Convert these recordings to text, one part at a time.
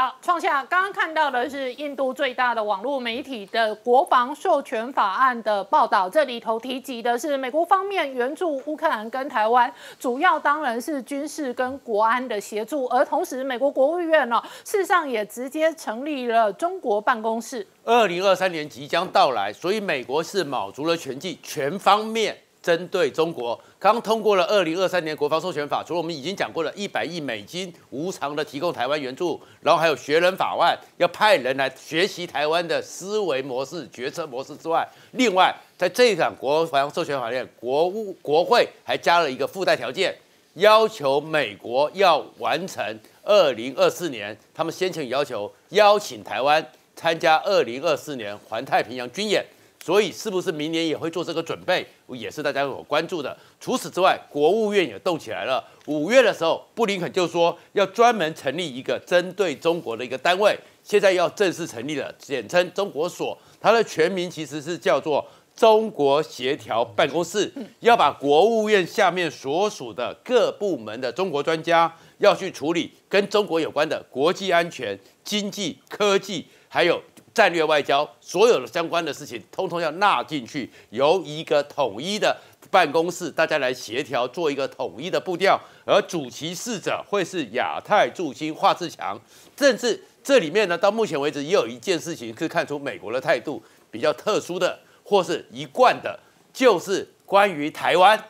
好，创下刚刚看到的是印度最大的网络媒体的国防授权法案的报道，这里头提及的是美国方面援助乌克兰跟台湾，主要当然是军事跟国安的协助，而同时美国国务院呢，事实上也直接成立了中国办公室。二零二三年即将到来，所以美国是卯足了全劲，全方面。针对中国，刚通过了二零二三年国防授权法，除了我们已经讲过了一百亿美金无偿的提供台湾援助，然后还有学人法案要派人来学习台湾的思维模式、决策模式之外，另外在这一场国防授权法院，国务国会还加了一个附带条件，要求美国要完成二零二四年，他们先前要求邀请台湾参加二零二四年环太平洋军演。所以，是不是明年也会做这个准备，也是大家所关注的。除此之外，国务院也动起来了。五月的时候，布林肯就说要专门成立一个针对中国的一个单位，现在要正式成立了，简称中国所。它的全名其实是叫做中国协调办公室，要把国务院下面所属的各部门的中国专家要去处理跟中国有关的国际安全、经济、科技，还有。战略外交所有的相关的事情，通通要纳进去，由一个统一的办公室，大家来协调，做一个统一的步调。而主其事者会是亚太驻星华志强。甚至这里面呢，到目前为止也有一件事情是看出美国的态度比较特殊的，或是一贯的，就是关于台湾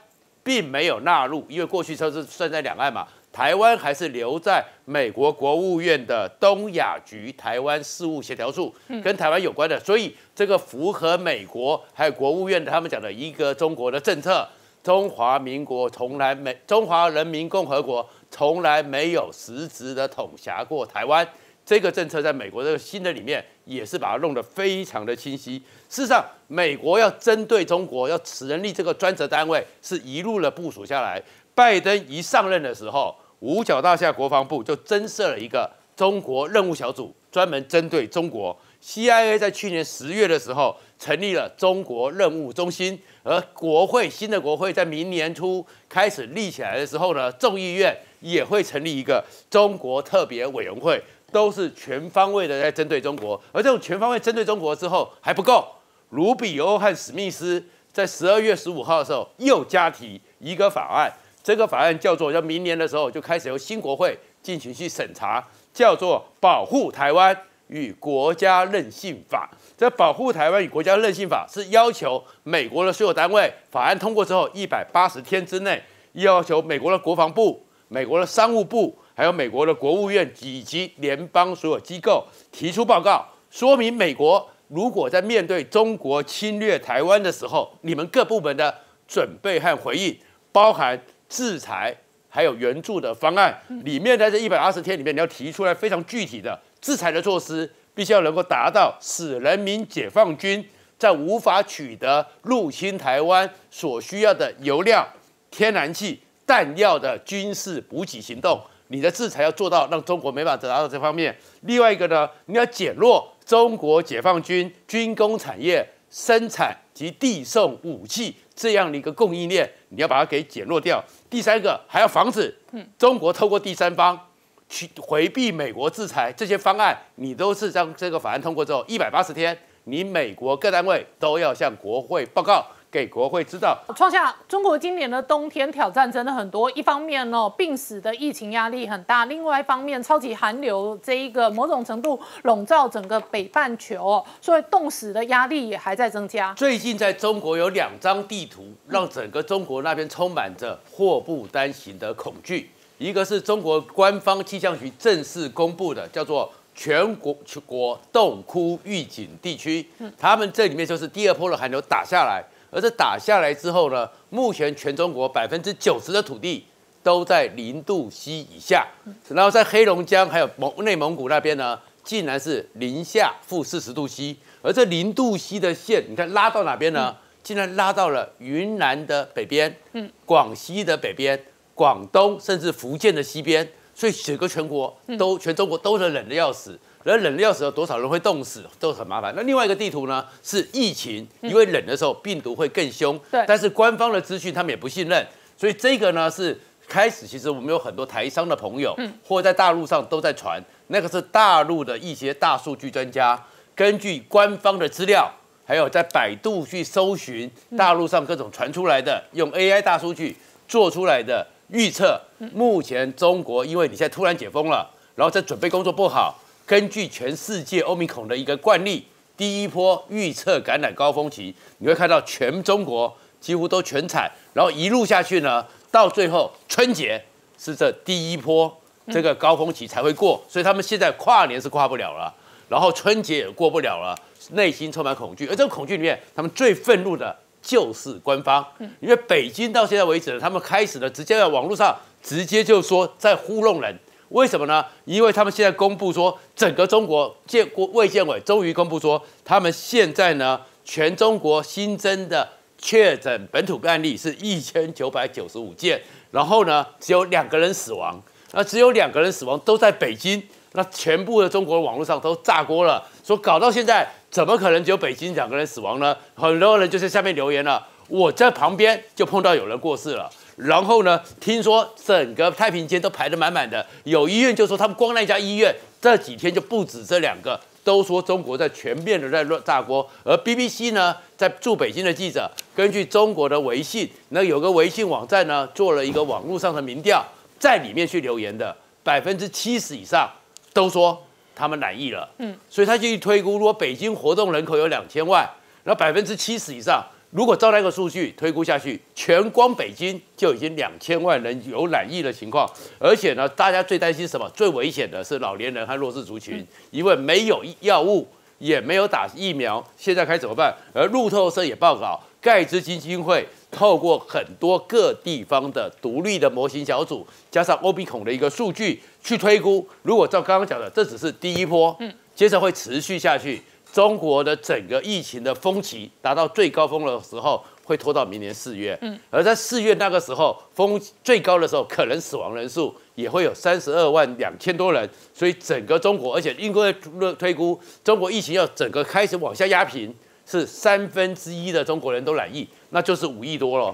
并没有纳入，因为过去都是算在两岸嘛。台湾还是留在美国国务院的东亚局台湾事务协调处，跟台湾有关的，所以这个符合美国还有国务院他们讲的一个中国的政策。中华民国从来没，中华人民共和国从来没有实质的统辖过台湾。这个政策在美国这个新的里面也是把它弄得非常的清晰。事实上，美国要针对中国要成立这个专责单位，是一路的部署下来。拜登一上任的时候，五角大厦国防部就增设了一个中国任务小组，专门针对中国。CIA 在去年十月的时候成立了中国任务中心，而国会新的国会在明年初开始立起来的时候呢，众议院也会成立一个中国特别委员会，都是全方位的在针对中国。而这种全方位针对中国之后还不够，卢比欧和史密斯在十二月十五号的时候又加提一个法案。这个法案叫做，要明年的时候就开始由新国会进行去审查，叫做《保护台湾与国家韧性法》。这《保护台湾与国家韧性法》是要求美国的所有单位，法案通过之后一百八十天之内，要求美国的国防部、美国的商务部，还有美国的国务院以及联邦所有机构提出报告，说明美国如果在面对中国侵略台湾的时候，你们各部门的准备和回应，包含。制裁还有援助的方案里面，在这一百二十天里面，你要提出来非常具体的制裁的措施，必须要能够达到使人民解放军在无法取得入侵台湾所需要的油料、天然气、弹药的军事补给行动。你的制裁要做到让中国没法达到这方面。另外一个呢，你要减弱中国解放军军工产业生产及递送武器。这样的一个供应链，你要把它给减弱掉。第三个还要防止中国透过第三方去回避美国制裁，这些方案你都是将这个法案通过之后，一百八十天，你美国各单位都要向国会报告。给国会知道，创下中国今年的冬天挑战真的很多。一方面呢，病死的疫情压力很大；另外一方面，超级寒流这一个某种程度笼罩整个北半球，所以冻死的压力也还在增加。最近在中国有两张地图，让整个中国那边充满着祸不单行的恐惧。一个是中国官方气象局正式公布的，叫做全国全国冻枯预警地区。嗯，他们这里面就是第二波的寒流打下来。而这打下来之后呢，目前全中国百分之九十的土地都在零度 C 以下，然后在黑龙江还有蒙内蒙古那边呢，竟然是零下负四十度 C，而这零度 C 的线，你看拉到哪边呢？竟然拉到了云南的北边，嗯，广西的北边，广东甚至福建的西边，所以整个全国都全中国都是冷的要死。人冷的要死，有多少人会冻死，都很麻烦。那另外一个地图呢，是疫情，因为冷的时候病毒会更凶。对。但是官方的资讯他们也不信任，所以这个呢是开始其实我们有很多台商的朋友，或在大陆上都在传，那个是大陆的一些大数据专家，根据官方的资料，还有在百度去搜寻大陆上各种传出来的，用 AI 大数据做出来的预测。目前中国因为你现在突然解封了，然后在准备工作不好，根据全世界欧米孔的一个惯例，第一波预测感染高峰期，你会看到全中国几乎都全踩，然后一路下去呢。到最后春节是这第一波这个高峰期才会过，所以他们现在跨年是跨不了了，然后春节也过不了了，内心充满恐惧。而这个恐惧里面，他们最愤怒的就是官方，因为北京到现在为止，他们开始了直接在网络上直接就说在糊弄人。为什么呢？因为他们现在公布说，整个中国建国卫健委终于公布说，他们现在呢全中国新增的。确诊本土案例是一千九百九十五件，然后呢，只有两个人死亡，那只有两个人死亡都在北京，那全部的中国网络上都炸锅了，说搞到现在怎么可能只有北京两个人死亡呢？很多人就在下面留言了，我在旁边就碰到有人过世了，然后呢，听说整个太平间都排得满满的，有医院就说他们光那家医院这几天就不止这两个。都说中国在全面的在乱炸锅，而 BBC 呢，在驻北京的记者根据中国的微信，那有个微信网站呢，做了一个网络上的民调，在里面去留言的百分之七十以上都说他们满意了，嗯，所以他就去推估，如果北京活动人口有两千万，那百分之七十以上。如果照那个数据推估下去，全光北京就已经两千万人有染疫的情况，而且呢，大家最担心什么？最危险的是老年人和弱势族群，因为没有药物，也没有打疫苗，现在该怎么办？而路透社也报告，盖茨基金会透过很多各地方的独立的模型小组，加上 O B 孔的一个数据去推估，如果照刚刚讲的，这只是第一波，嗯，接着会持续下去。中国的整个疫情的峰期达到最高峰的时候，会拖到明年四月。嗯，而在四月那个时候，峰最高的时候，可能死亡人数也会有三十二万两千多人。所以整个中国，而且英国推估，中国疫情要整个开始往下压平，是三分之一的中国人都染疫，那就是五亿多了。